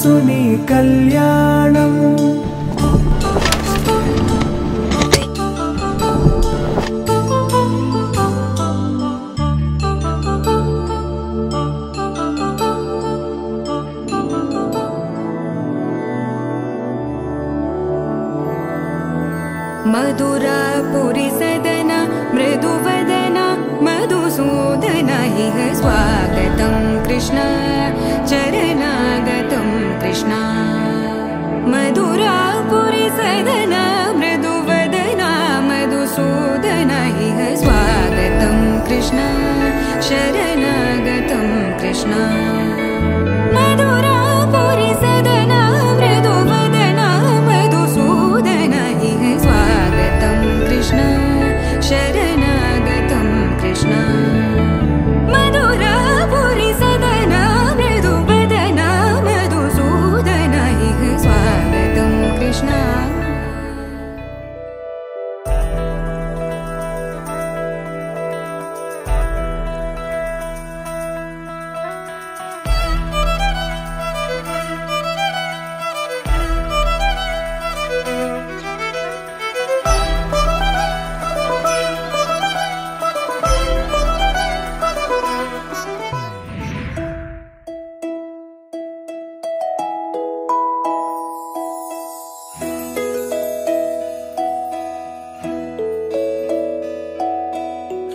सुनि कल्याणम् Krishna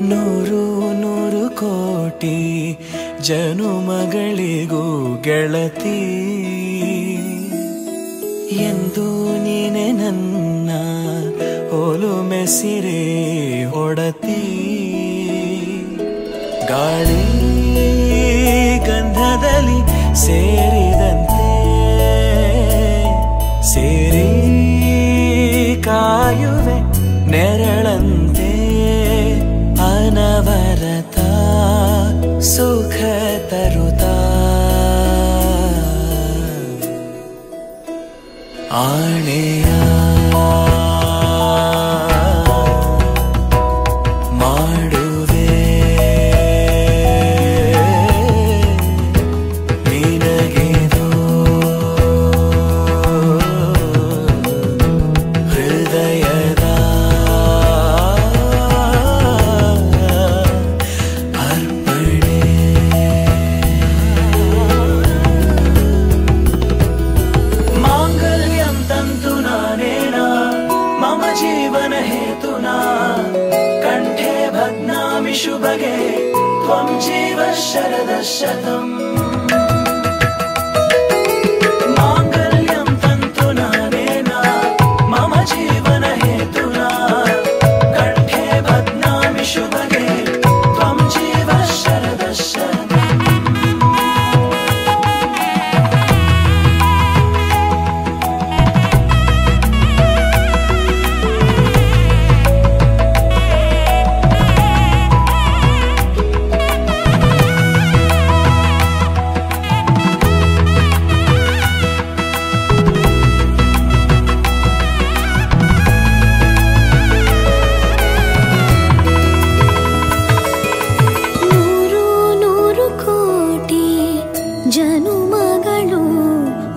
ನೂರು ನೂರು ಕೋಟಿ ಜನುಮಗಳಿಗೂ ಗೆಳತಿ. ಎಂದು ನೀನೆ ನನ್ನ ಓಲು ಮೆಸಿರೆ ಒಡತಿ ಗಾಳಿ ಗಂಧದಲ್ಲಿ ಸೇರಿ ஆணையா जीवन हेतुना। कण्ठे भग्नामि शुभगे त्वं जीव शरदशतम् माङ्गल्यं तन्तुनानेन मम जीवनहेतुना कण्ठे भग्नामि शुभगे।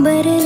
बर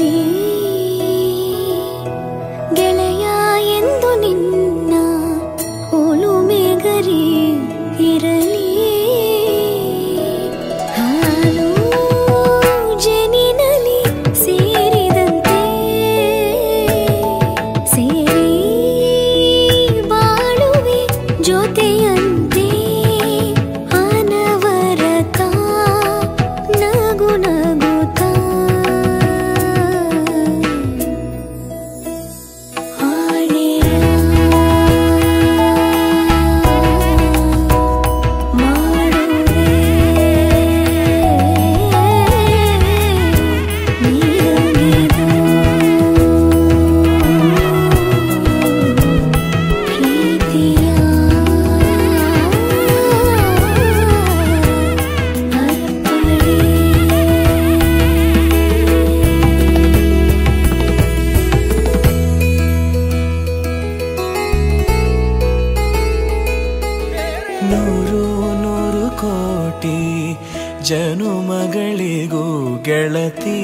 ಎಂದಿಗೂ ಗೆಳತಿ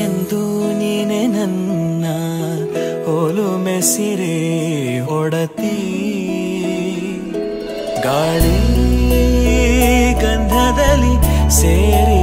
ಎಂದು ನೀನೆ ನನ್ನ ಓಲು ಮೆಸಿರೆ ಹೊಡತಿ ಗಾಳಿ ಗಂಧದಲ್ಲಿ ಸೇರಿ